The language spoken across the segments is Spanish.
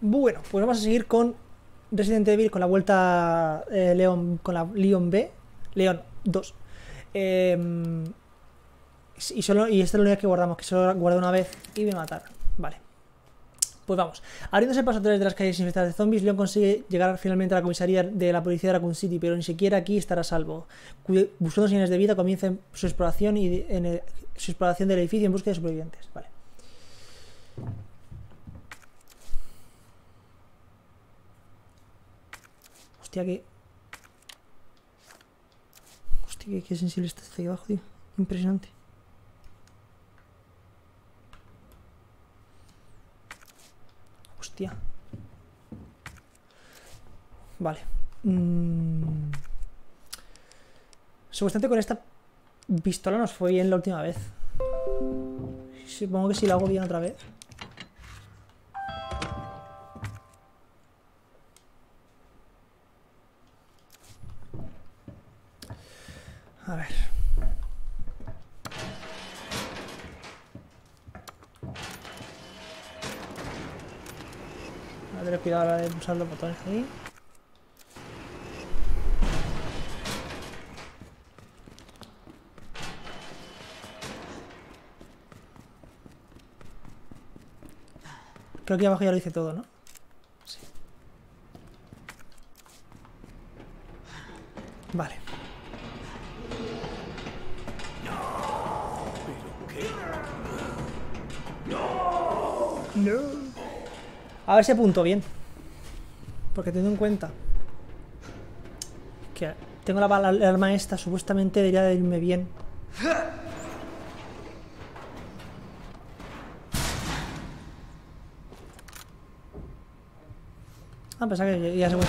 Bueno, pues vamos a seguir con Resident Evil, con la vuelta eh, León, con la Leon B, León 2. Eh, y, solo, y esta es la única que guardamos, que solo guardo una vez y me mataron. Vale. Pues vamos. Abriéndose paso a través de las calles infectadas de zombies, Leon consigue llegar finalmente a la comisaría de la policía de Raccoon City, pero ni siquiera aquí estará a salvo. Buscando señales de vida, comienza su exploración y en su exploración del edificio en busca de supervivientes. Vale. Que. Hostia, que, sensible está este aquí abajo, tío. Impresionante. Hostia. Vale. Mm. Supuestamente con esta pistola nos fue bien la última vez. Supongo que si lo hago bien otra vez. A ver. A tener cuidado a de pulsar los botones ahí. Creo que abajo ya lo hice todo, ¿no? Sí. Vale. No. A ver si apunto bien. Porque teniendo en cuenta que tengo la, la arma esta, supuestamente debería de irme bien. Ah, pensaba que ya se me.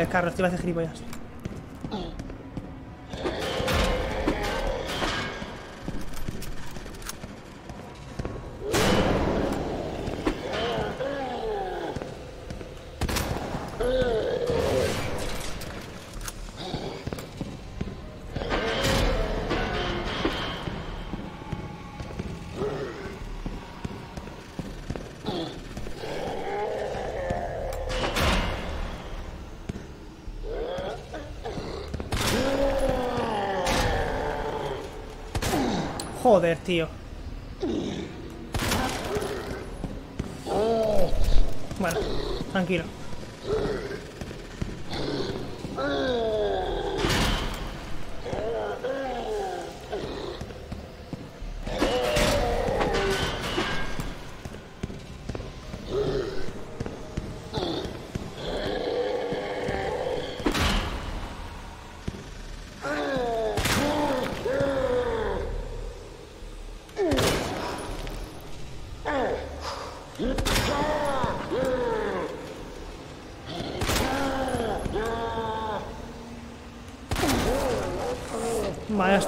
Joder, Carlos, te iba a hacer gilipollas. Joder, tío. Bueno, tranquilo.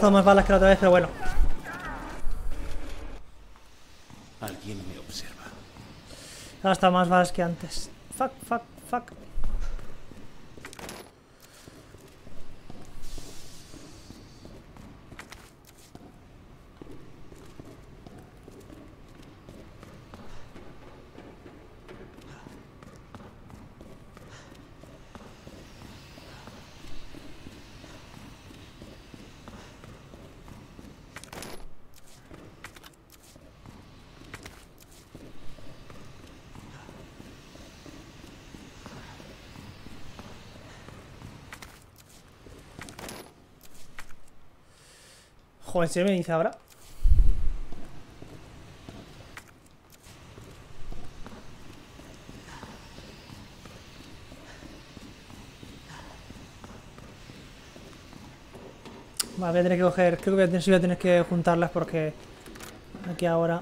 Estado más balas que la otra vez, pero bueno. Alguien me observa. Ha estado más balas que antes. Joder, ¿se me dice ahora? Vale, voy a tener que coger. Creo que voy a tener que juntarlas porque. Aquí ahora.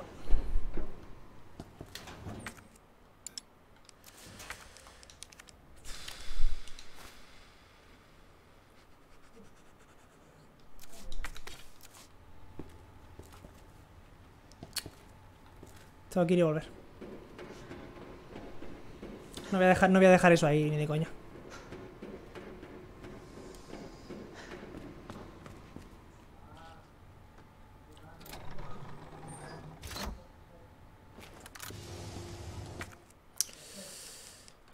Tengo volver. No voy a dejar, no voy a dejar eso ahí, ni de coña.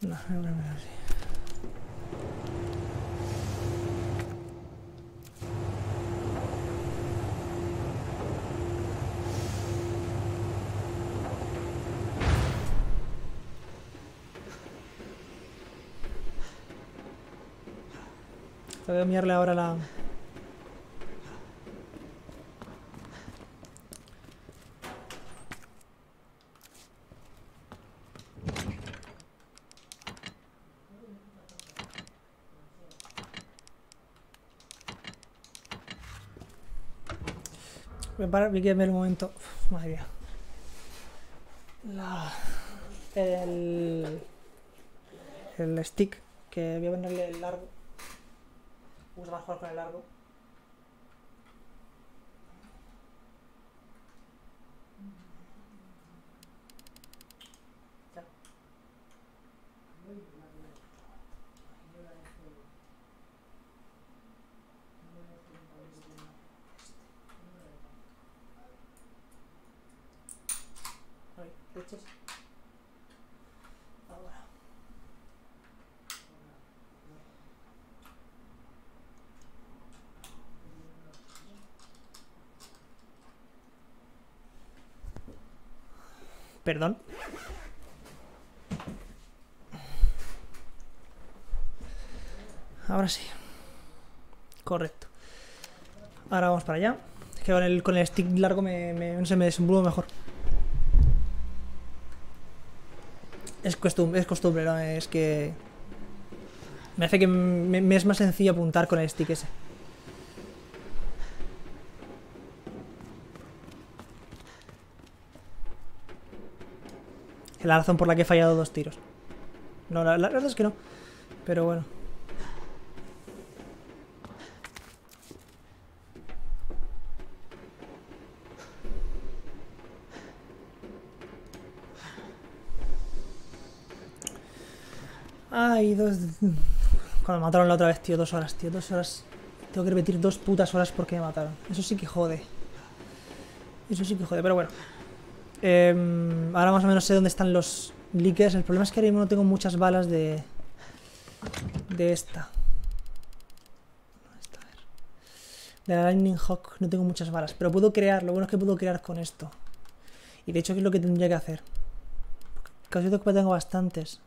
No, no, no, no, sí. Mirarle ahora la... Voy a parar, voy a ver un momento. Uf, madre mía. La... El... El stick, que voy a ponerle el largo. Gusta más jugar con el largo. Ya. Ay, leches. Ahora. Perdón. Ahora sí. Correcto. Ahora vamos para allá. Es que con el, con el stick largo me, me, me mejor. Es costumbre, es costumbre, ¿no? Es que... Me hace que me es más sencillo apuntar con el stick ese. La razón por la que he fallado dos tiros. No, la, verdad es que no. Pero bueno. Ay, dos... Cuando me mataron la otra vez, tío, dos horas, tío, dos horas. Tengo que repetir dos putas horas porque me mataron. Eso sí que jode. Eso sí que jode, pero bueno. Em, ahora más o menos sé dónde están los leakers. El problema es que ahora mismo no tengo muchas balas de... De esta. Esta, a ver. De la Lightning Hawk no tengo muchas balas. Pero puedo crear, lo bueno es que puedo crear con esto. Y de hecho, ¿qué es lo que tendría que hacer? Casi que tengo bastantes.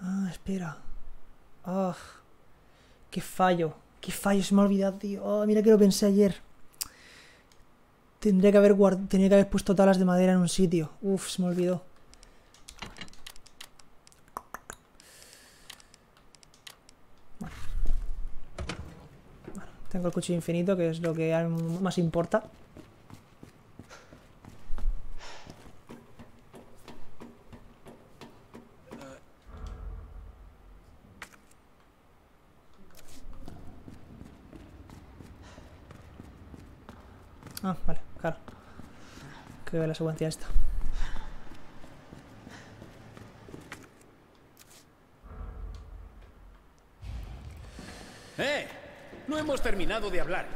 Ah, espera. Ah, qué fallo. Qué fallo, se me ha olvidado, tío. Oh, mira que lo pensé ayer. Tendría que haber puesto talas de madera en un sitio. Uf, se me olvidó. Bueno, tengo el cuchillo infinito, que es lo que más importa. Ah, vale, claro. Que veo la secuencia esta. ¡Eh! No hemos terminado de hablar.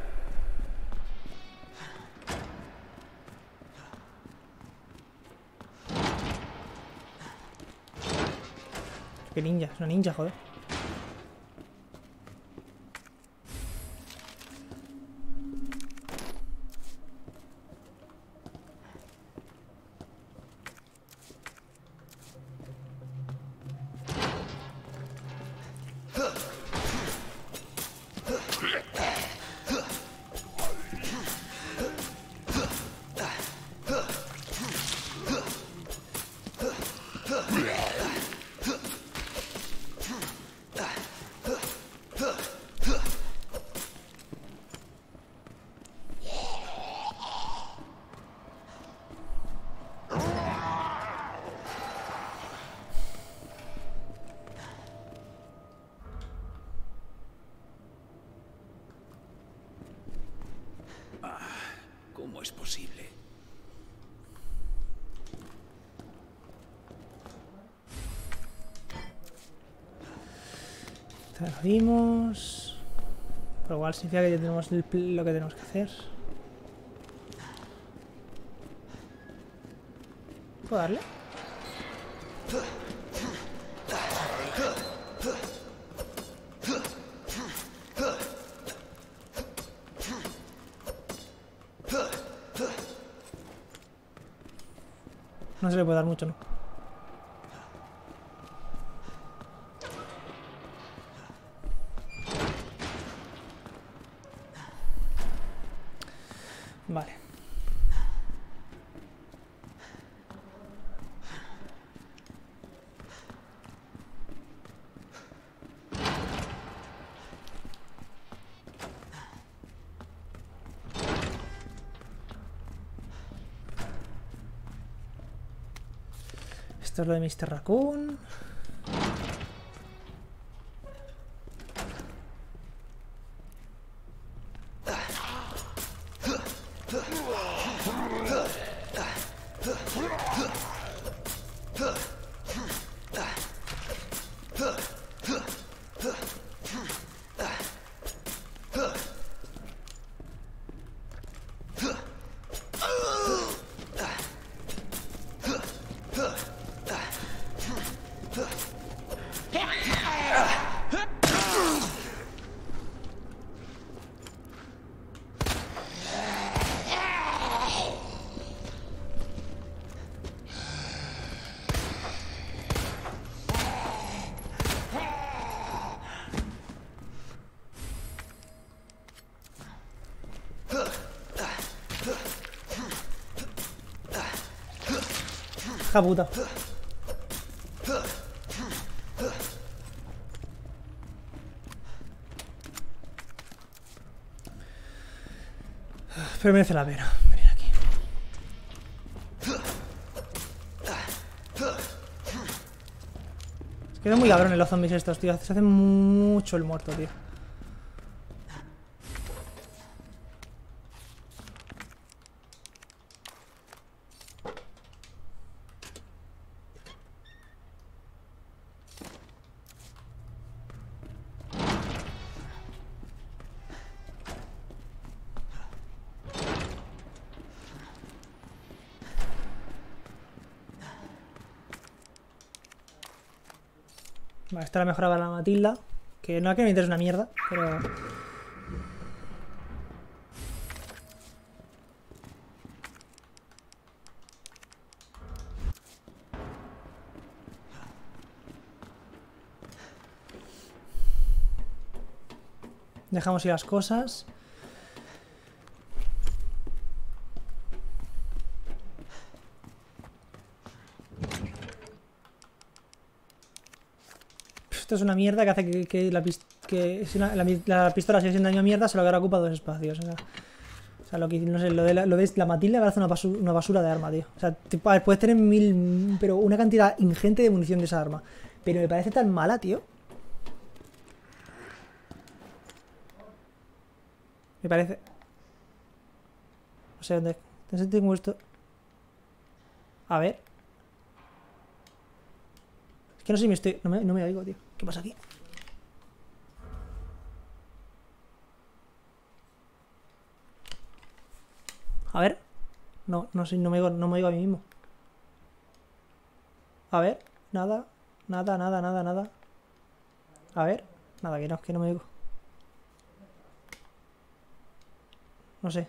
Qué ninja, es una ninja, joder. Esta lo vimos. Pero igual significa que ya tenemos lo que tenemos que hacer. ¿Puedo darle? No se le puede dar mucho, ¿no? Vale. Esto es lo de Mr. Raccoon. Hija puta. Pero merece la pena venir aquí. Es que son muy cabrones los zombies estos, tío. Se hace mucho el muerto, tío. Vale, esta la mejoraba la Matilda. Que no que me interesa una mierda, pero. Dejamos ir las cosas. Es una mierda que hace que, la, que si una- la, la pistola sigue siendo daño a mierda, se lo que ahora ocupa dos espacios. O sea, o sea, lo que no sé, lo de la, lo de la Matilda parece una, basu- una basura de arma, tío. O sea, puedes tener mil. Pero una cantidad ingente de munición de esa arma. Pero me parece tan mala, tío. Me parece. No sé dónde. ¿Dónde tengo esto? A ver. Es que no sé si me estoy. No me, no me oigo, tío. ¿Qué pasa aquí? A ver. No, no sé, no me no me oigo a mí mismo. A ver. Nada. Nada, nada, nada, nada. A ver. Nada, que no, que no me oigo. No sé.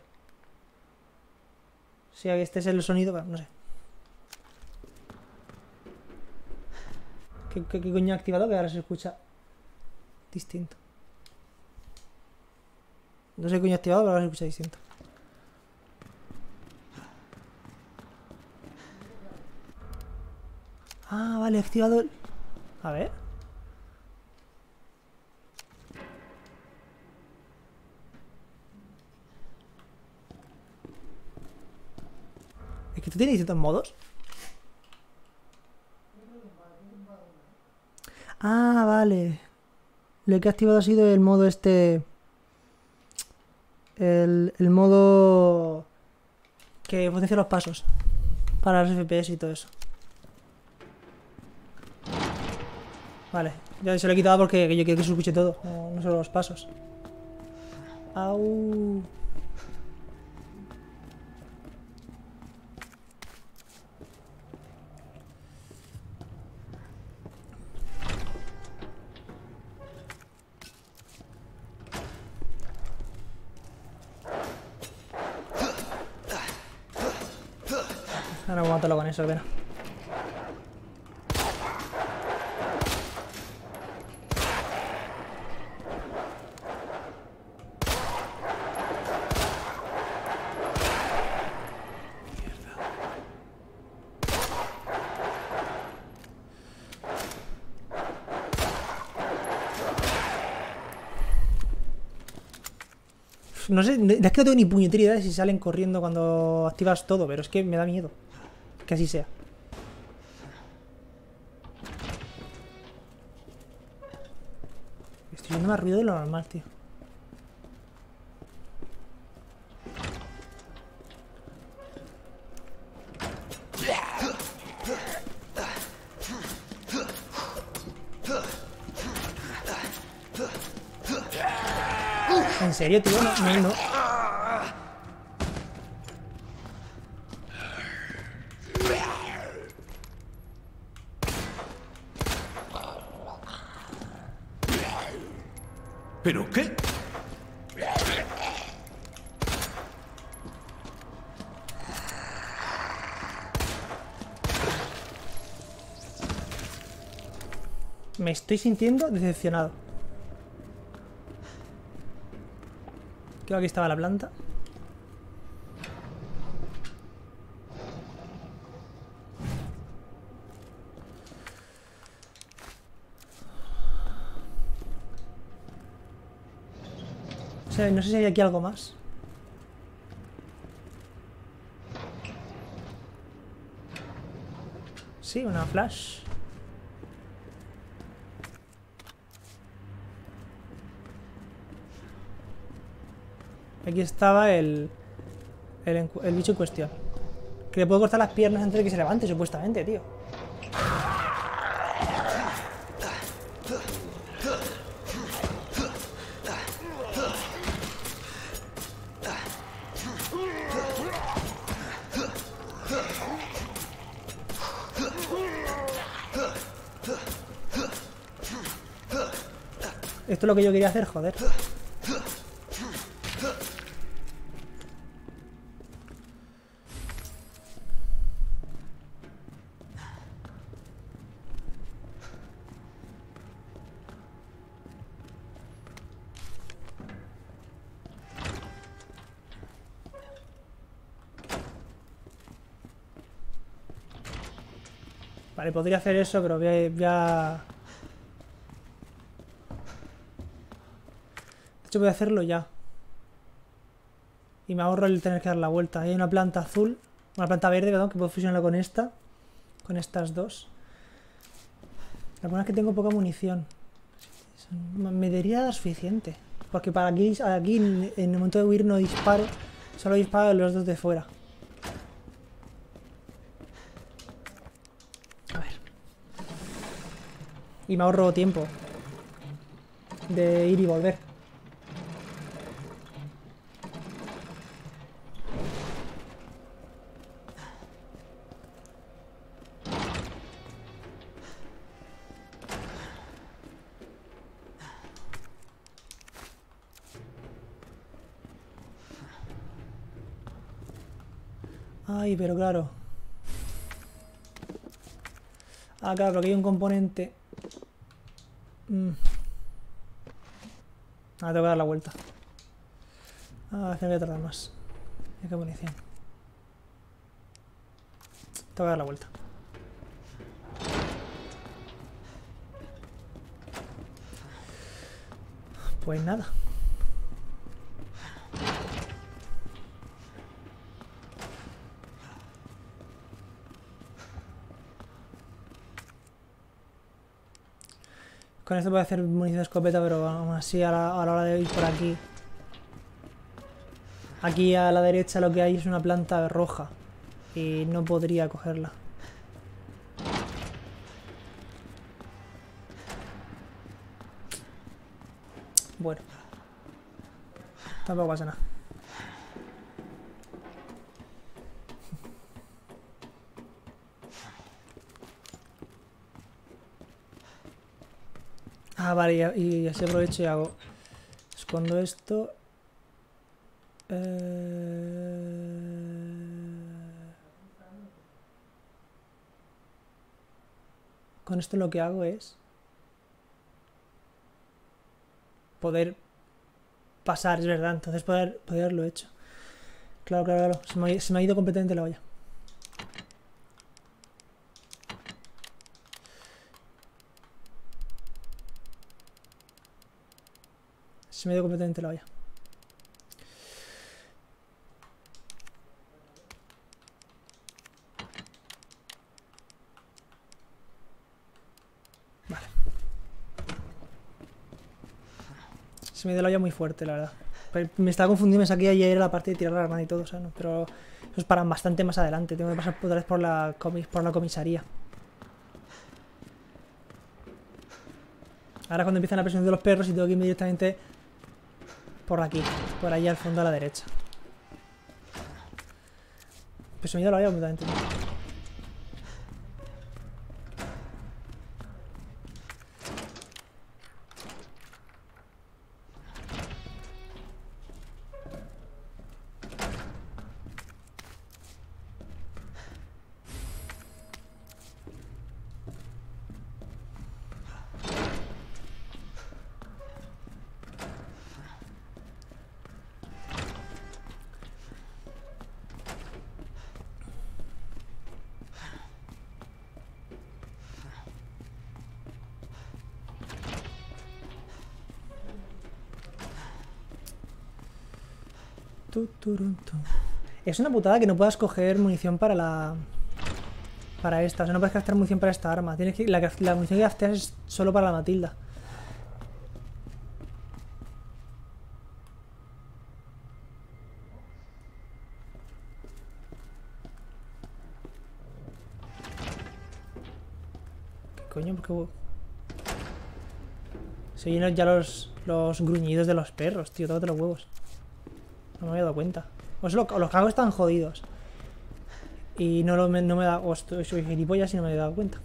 Si este es el sonido, no sé. ¿Qué, qué, coño ha activado que ahora se escucha distinto? No sé qué coño ha activado, pero ahora se escucha distinto. Ah, vale, he activado el... A ver. Es que tú tienes distintos modos. Ah, vale. Lo que he activado ha sido el modo este... El, el modo... Que potencia los pasos. Para los FPS y todo eso. Vale. Ya se lo he quitado porque yo quiero que se escuche todo, no, solo los pasos. Au. No sé, es que no tengo ni puñetera idea de si salen corriendo cuando activas todo, pero es que me da miedo. Que así sea. Estoy viendo más ruido de lo normal, tío. ¿En serio, tío? No, no. Estoy sintiendo decepcionado. Creo que aquí estaba la planta. O sea, no sé si hay aquí algo más. Sí, una flash. Aquí estaba el, el, bicho en cuestión. Que le puedo cortar las piernas antes de que se levante, supuestamente, tío. Esto es lo que yo quería hacer, joder. Vale, podría hacer eso, pero voy a... De hecho, voy a hacerlo ya. Y me ahorro el tener que dar la vuelta. Hay una planta azul, una planta verde, perdón, que puedo fusionarla con esta. Con estas dos. La buena es que tengo poca munición. Me daría suficiente. Porque para aquí, aquí en el momento de huir no disparo. Solo disparo los dos de fuera. A ver. Y me ahorro tiempo. De ir y volver. Ay, pero claro. Ah, claro, porque hay un componente. Mm. Ah, tengo que dar la vuelta. Ah, que voy a tardar más. Hay que munición. Tengo que dar la vuelta. Pues nada. Esto puede hacer munición de escopeta, pero aún así a la hora de ir por aquí. Aquí a la derecha lo que hay es una planta roja. Y no podría cogerla. Bueno. Tampoco pasa nada. Ah, vale, y, y así aprovecho y hago... Escondo esto. Eh, Con esto lo que hago es... Poder pasar, es verdad. Entonces poder, poder haberlo hecho. Claro, claro, claro. Se me, se me ha ido completamente la olla. Se me ido completamente la olla. Vale. Se me ido la olla muy fuerte, la verdad. Me estaba confundiendo, me saqué ayer la parte de tirar la armada y todo, o sea, no, pero eso es para bastante más adelante. Tengo que pasar otra vez por la, comi- por la comisaría. Ahora cuando empiezan la presión de los perros y tengo que irme directamente por aquí, por ahí al fondo a la derecha. Pues se me ha ido la olla completamente. Es una putada que no puedas coger munición para la. Para esta. O sea, no puedes craftear munición para esta arma. Tienes que, la, munición que crafteas es solo para la Matilda. ¿Qué coño? ¿Por qué hu- Se llenan ya los, los gruñidos de los perros, tío. Tócate los huevos. No me había dado cuenta. O, es lo- o los cagos están jodidos. Y no, lo, no me da. Estoy, soy gilipollas y no me he dado cuenta.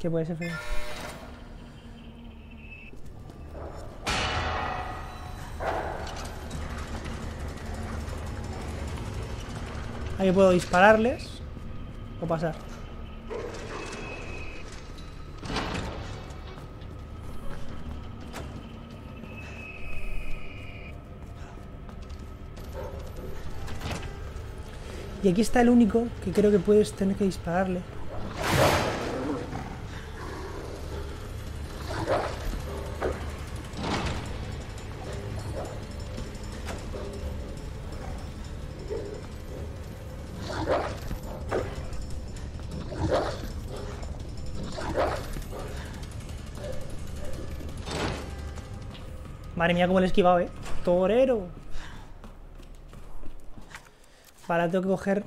¿Qué puede ser feo? Ahí puedo dispararles o pasar. Y aquí está el único que creo que puedes tener que dispararle. Madre mía, cómo le he esquivado, eh. Torero. Vale, tengo que coger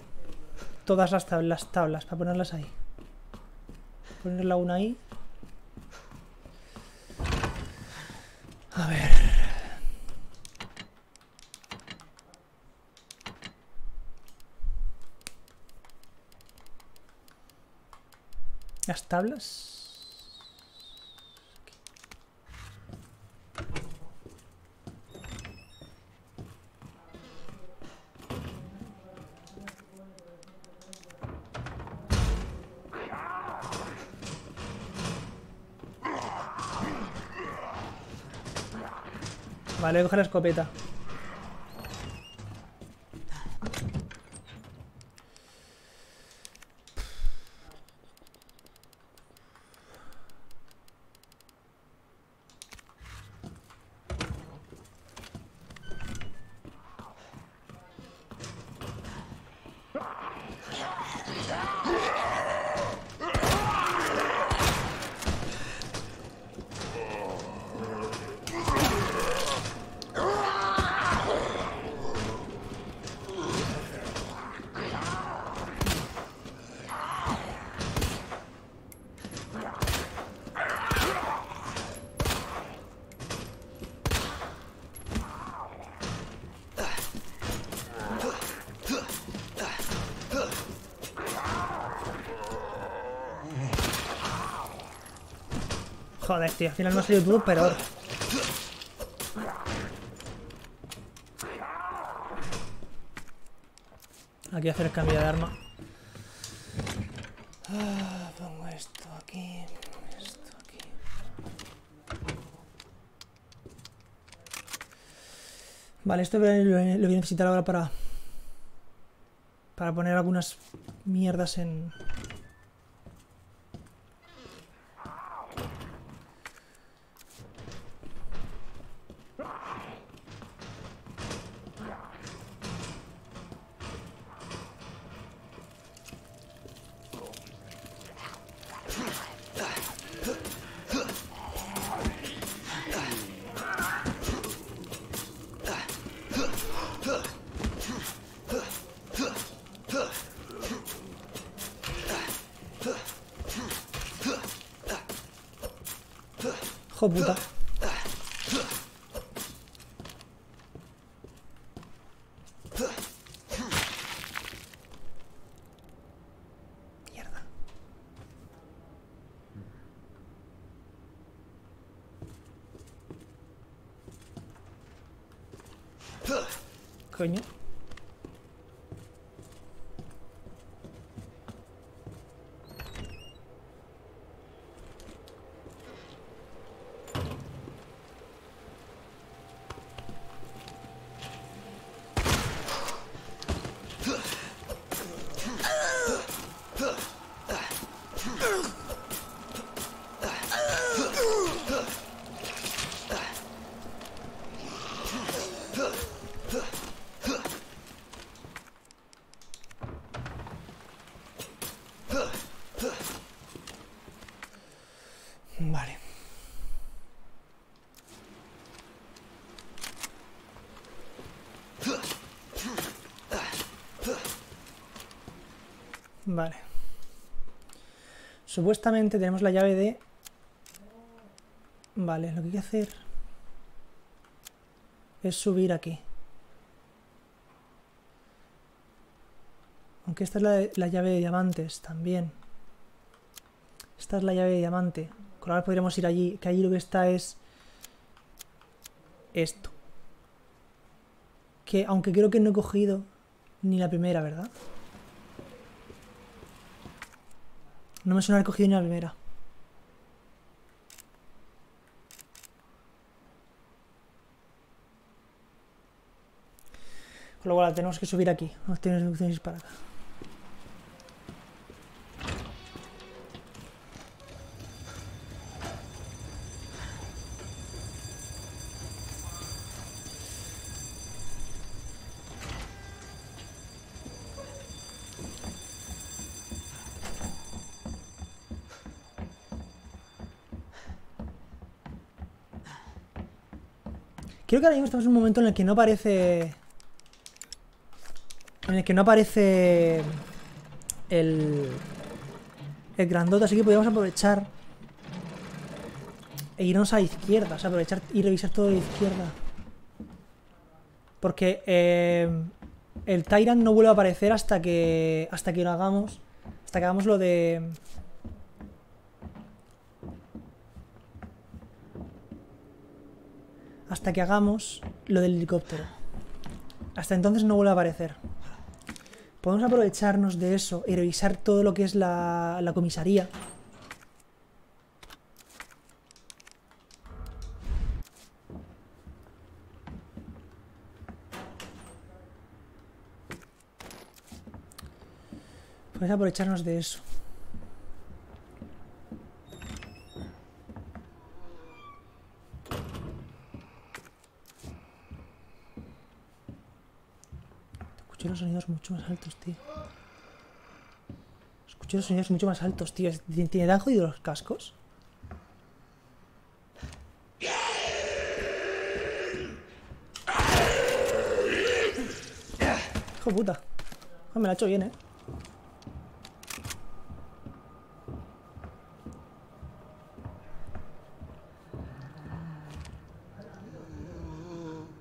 todas las tablas, las tablas para ponerlas ahí. Ponerla una ahí. A ver. Las tablas. Vale, voy a coger la escopeta. Joder, tío, al final no ha salido todo peor. Aquí hacer el cambio de arma. Ah, pongo esto aquí, esto aquí. Vale, esto lo voy a necesitar ahora para... Para poner algunas mierdas en... Hijo puta. Mierda. Coño. Vale. Supuestamente tenemos la llave de... Vale, lo que hay que hacer es subir aquí. Aunque esta es la, la llave de diamantes también. Esta es la llave de diamante. Con ahora podríamos ir allí. Que allí lo que está es... Esto. Que aunque creo que no he cogido ni la primera, ¿verdad? No me suena haber cogido ni la primera. Con lo cual tenemos que subir aquí. No ir para acá. Creo que ahora mismo estamos en un momento en el que no aparece... En el que no aparece... El... El grandote, así que podríamos aprovechar... E irnos a la izquierda, o sea, aprovechar y revisar todo de izquierda. Porque... Eh, el Tyrant no vuelve a aparecer hasta que... Hasta que lo hagamos... Hasta que hagamos lo de... hasta que hagamos lo del helicóptero. Hasta entonces no vuelve a aparecer. Podemos aprovecharnos de eso y revisar todo lo que es la, la comisaría. Podemos aprovecharnos de eso. Escucho los sonidos mucho más altos, tío. Escucho los sonidos mucho más altos, tío. ¿Tiene tan jodido los cascos? Hijo puta. Ah, me la ha hecho bien, eh.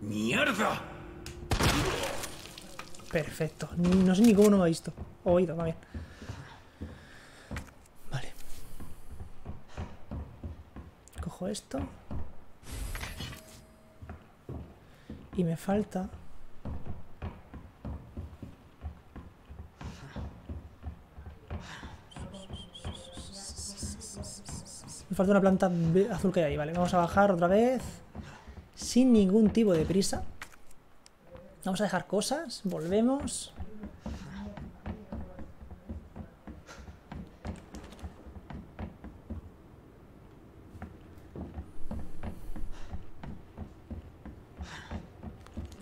¡Mierda! Perfecto. No sé ni cómo no me ha visto. O oído, va bien. Vale. cojo esto. Y me falta... Me falta una planta azul que hay ahí, vale. Vamos a bajar otra vez. Sin ningún tipo de prisa. Vamos a dejar cosas. Volvemos.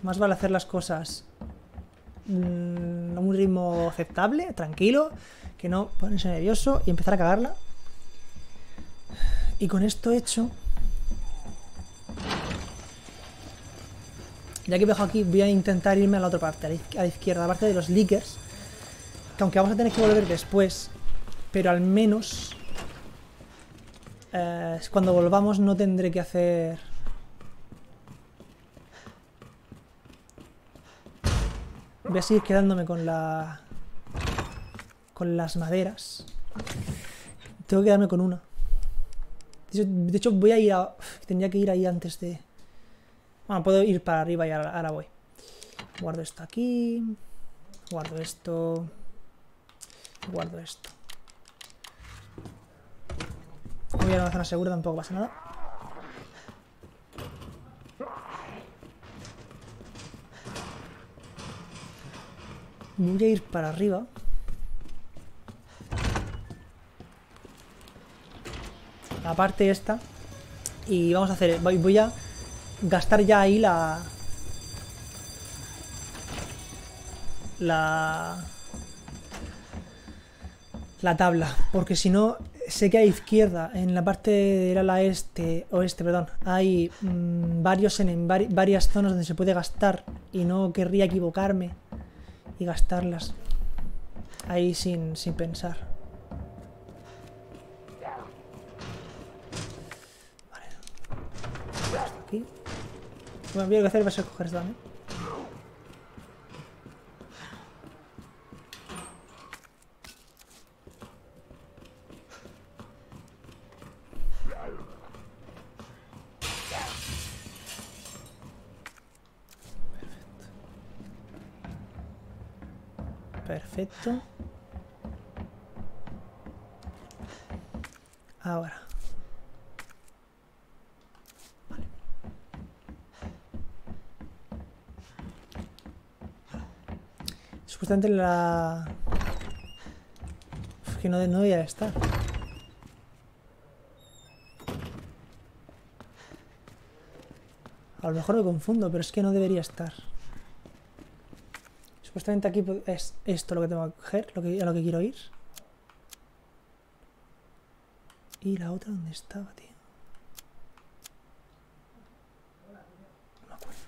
Más vale hacer las cosas mm, a un ritmo aceptable, tranquilo, que no ponerse nervioso y empezar a cagarla. Y con esto hecho, ya que viajo aquí, voy a intentar irme a la otra parte, a la, izquierda, a la parte de los leakers. Que aunque vamos a tener que volver después, pero al menos eh, cuando volvamos no tendré que hacer Voy a seguir quedándome con la... Con las maderas. Tengo que quedarme con una. De hecho, de hecho, voy a ir a... Tendría que ir ahí antes de... Bueno, puedo ir para arriba y ahora, voy. Guardo esto aquí. Guardo esto. Guardo esto. Voy a una zona segura, tampoco pasa nada. Voy a ir para arriba. La parte esta. Y vamos a hacer... Voy, voy a gastar ya ahí la... La... La tabla. Porque si no, sé que a izquierda, en la parte del ala este, oeste, perdón, hay mm, varios en, vari- varias zonas donde se puede gastar y no querría equivocarme y gastarlas ahí sin, sin pensar. Lo que que hacer va a coger esto también. Perfecto. Ahora. Supuestamente la... Es que no, debería estar. A lo mejor me confundo, pero es que no debería estar. Supuestamente aquí es esto lo que tengo que coger, lo que, a lo que quiero ir. ¿Y la otra dónde estaba, tío? No me acuerdo.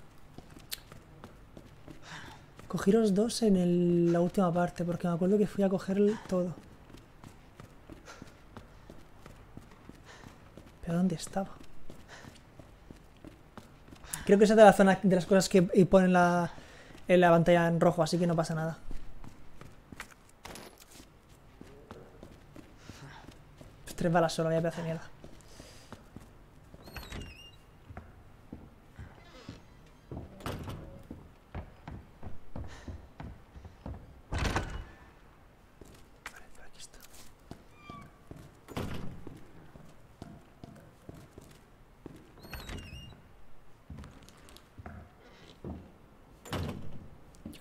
Cogí los dos en el- la última parte, porque me acuerdo que fui a coger todo. ¿Pero dónde estaba? Creo que esa es de la zona de las cosas que ponen la, en la pantalla en rojo, así que no pasa nada. Pues tres balas solo, ya me hace mierda. Vale, por aquí está.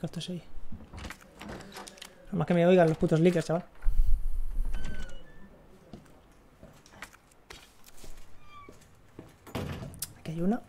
¿Qué? Nada más que me oigan los putos leakers, chaval. Aquí hay una.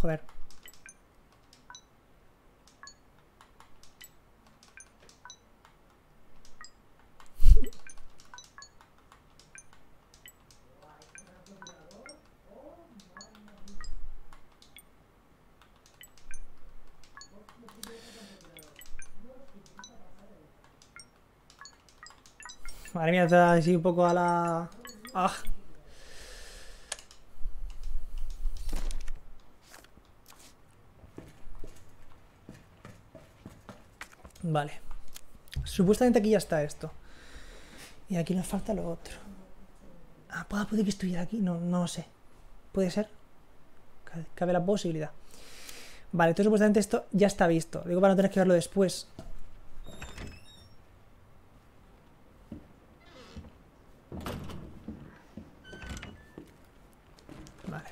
Joder. Madre mía, está así un poco a la... ¡Ah! Vale. Supuestamente aquí ya está esto. Y aquí nos falta lo otro. Ah, puede, que estuviera aquí. No, no sé. ¿Puede ser? Cabe la posibilidad. Vale, entonces supuestamente esto ya está visto. Digo para no tener que verlo después. Vale.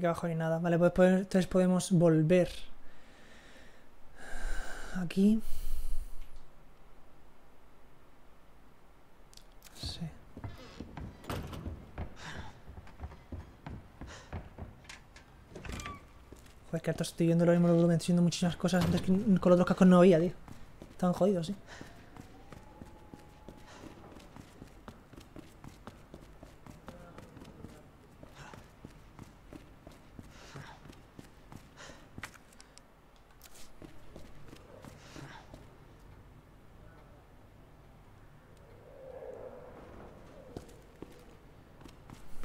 Aquí abajo ni nada. Vale, pues, pues, entonces podemos volver. Aquí. Sí. Joder, que estoy viendo lo mismo estoy viendo muchísimas cosas antes que con los otros cascos no oía, tío. Estaban jodidos, sí.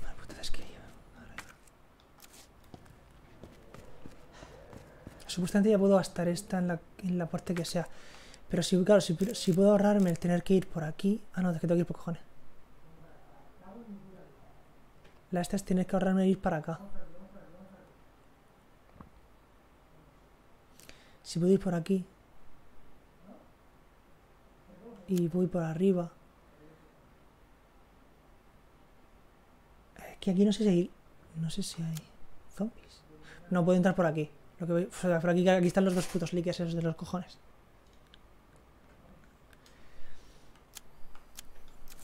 La puta esquilla. Ya puedo gastar esta en la, en la parte que sea. Pero si, claro, si, si puedo ahorrarme el tener que ir por aquí. Ah, no, es que tengo que ir por cojones. La esta es tener que ahorrarme ir para acá. Si puedo ir por aquí. Y voy por arriba. Es que aquí no sé si hay. No sé si hay zombies. No puedo entrar por aquí. Lo que voy, aquí, aquí están los dos putos líquidos esos de los cojones.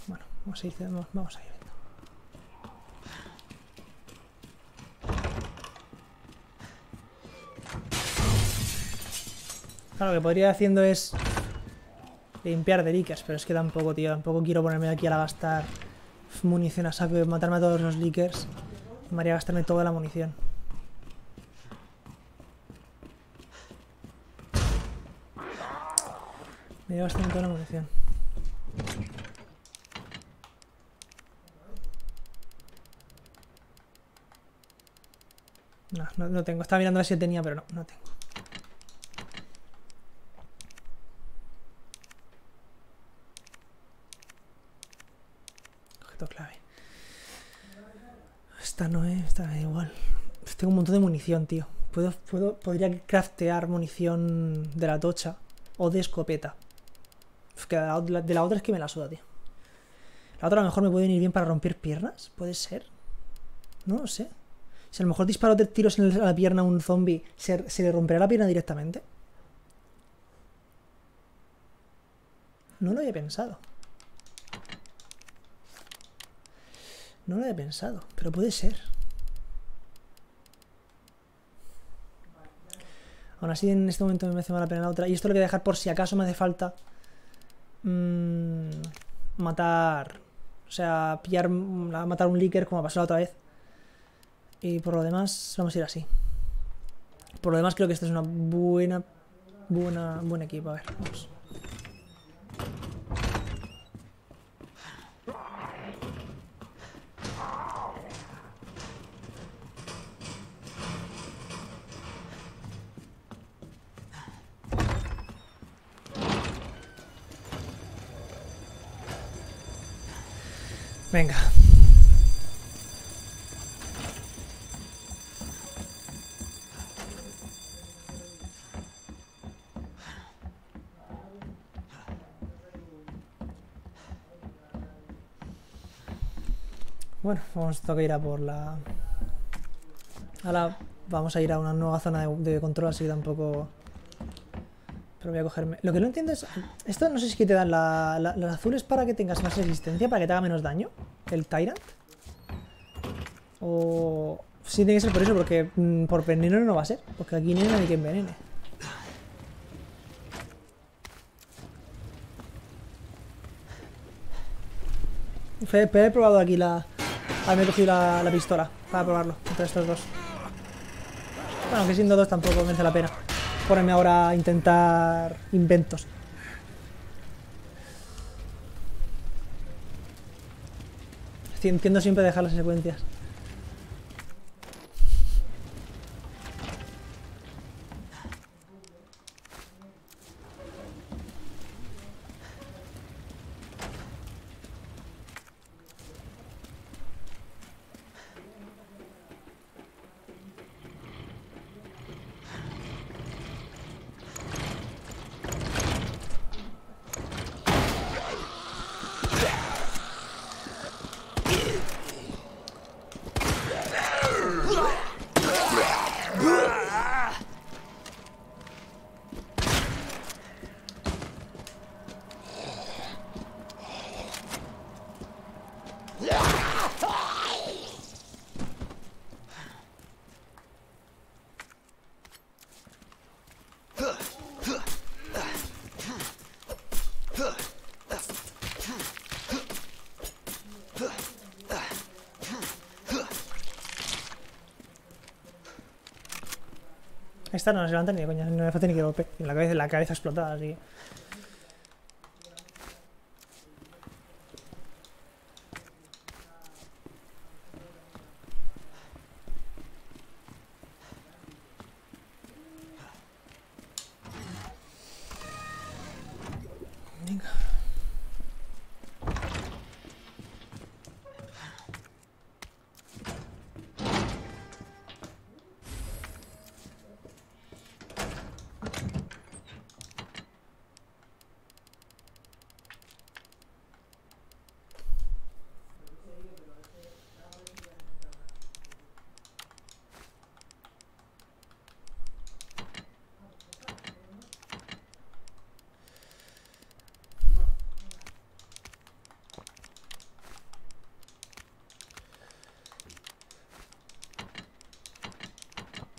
Bueno, vamos a ir, vamos, vamos a ir. Claro, lo que podría ir haciendo es limpiar de leakers, pero es que tampoco, tío, tampoco quiero ponerme aquí a gastar munición a saco y matarme a todos los leakers. Me haría gastarme toda la munición. Me toda la munición. No, no, no tengo. Estaba mirando a ver si tenía, pero no, no tengo. Objeto clave. Esta no es, esta da igual. Tengo un montón de munición, tío. Puedo, puedo, podría craftear munición de la tocha o de escopeta. De la, otra es que me la suda, tío. La otra a lo mejor me puede venir bien para romper piernas, puede ser. No lo sé. Si a lo mejor disparo tres tiros en la pierna a un zombie, ¿se, se le romperá la pierna directamente? No lo había pensado. No lo había pensado, pero puede ser. Aún así, en este momento me merece más la pena la otra. Y esto lo voy a dejar por si acaso me hace falta mm, matar. O sea, pillar, mm, matar un leaker como pasó la otra vez. Y por lo demás, vamos a ir así. Por lo demás, creo que este es una buena. Buena, buen equipo. A ver, vamos. Venga. Bueno, vamos a ir a por la... Ahora vamos a ir a una nueva zona de, control, así que tampoco... Pero voy a cogerme... Lo que no entiendo es... Esto no sé si te dan la, la, las azules para que tengas más resistencia, para que te haga menos daño. El Tyrant. O... Sí, tiene que ser por eso, porque mm, por veneno no va a ser. Porque aquí no hay que envenene. Pero he probado aquí la... Ah, me he cogido la, la pistola para probarlo entre estos dos. Bueno, que siendo dos tampoco merece la pena. ponerme ahora a intentar inventos. Sí, Entiendo siempre dejar las secuencias. Esta no se levanta ni de coña, no me falta ni que golpe. La cabeza, la cabeza explotada, así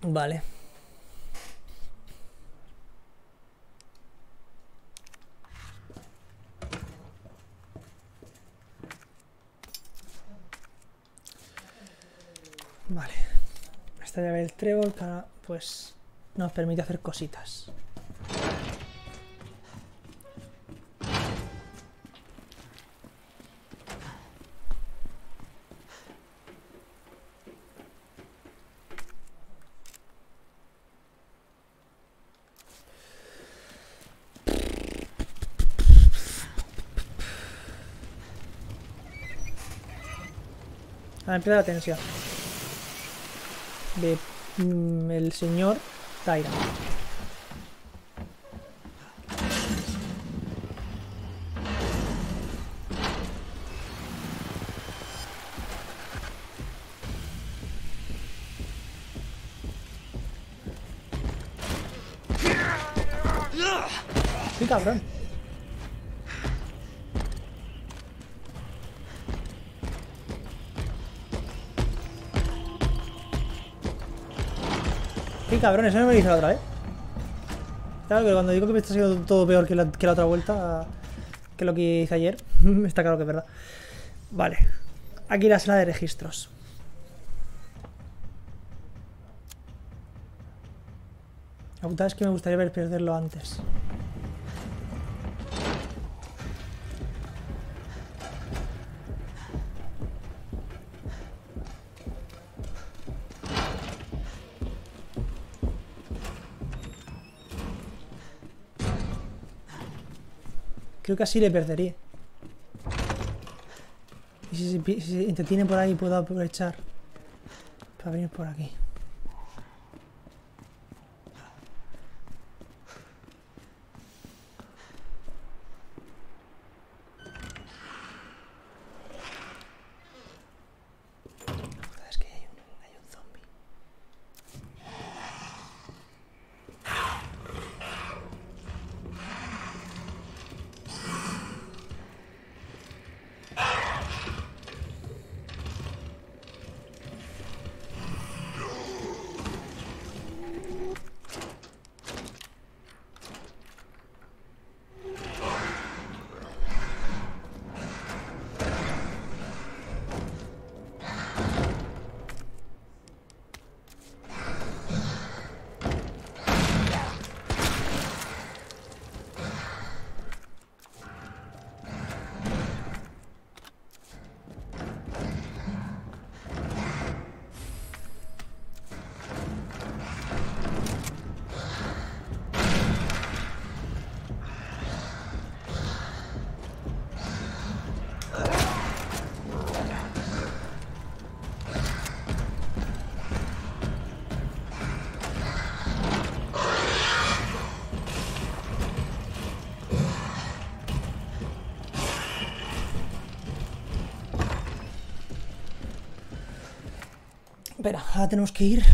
Vale. Vale. Esta llave del trébol, pues nos permite hacer cositas. Ahora empieza la tensión. De mm, el señor Taira. Sí, cabrón. Cabrón, eso no me lo hice la otra vez. Claro que cuando digo que me está siendo todo peor que la, que la otra vuelta, que lo que hice ayer, está claro que es verdad. Vale. Aquí la sala de registros. La putada es que me gustaría ver perderlo antes. Creo que le perdería. Y si, se si se entretiene por ahí, puedo aprovechar para venir por aquí. Espera, ahora tenemos que ir.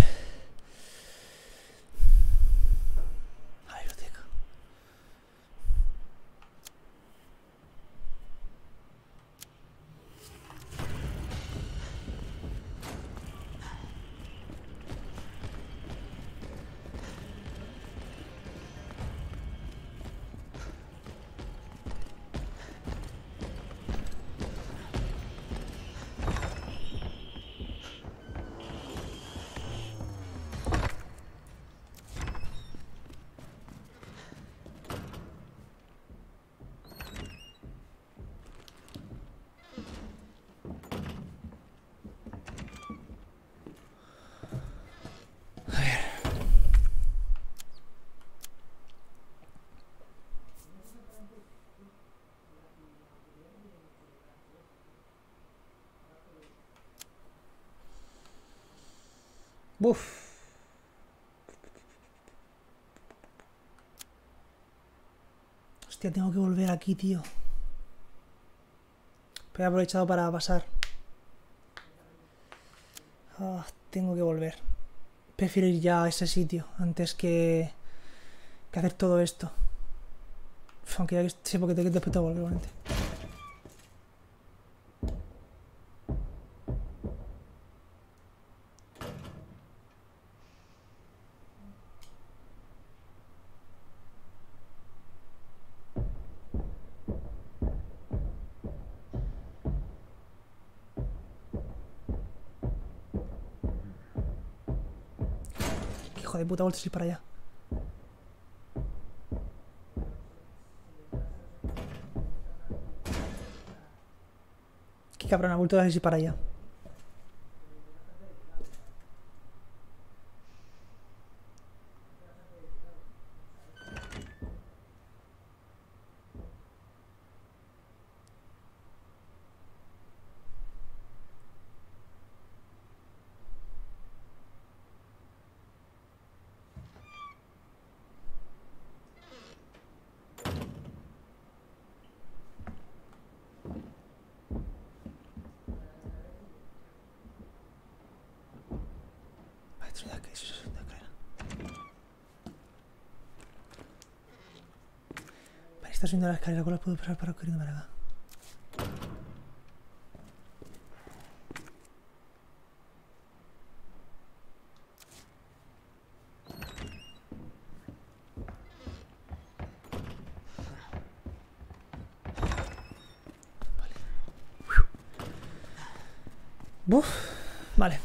Buf. Hostia, tengo que volver aquí, tío. Pero he aprovechado para pasar. Ah, tengo que volver. Prefiero ir ya a ese sitio antes que, que hacer todo esto. Aunque ya sé tengo que después tengo que volver, igualmente. Puta, vuelta ir para allá. Qué cabrón, ha vuelto a ir para allá. Vale, esto es una- eso es una escalera. Vale, está subiendo la escalera, ¿cómo la puedo pasar para corriendo para acá? Buf, vale.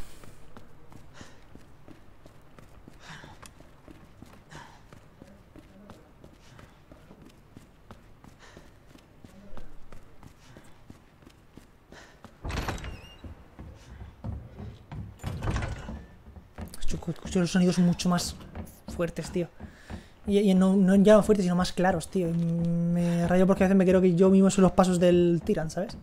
Los sonidos mucho más fuertes, tío. Y, y no, no ya fuertes, sino más claros, tío. Y me rayo porque a veces me creo que yo mismo soy los pasos del tiran, ¿sabes?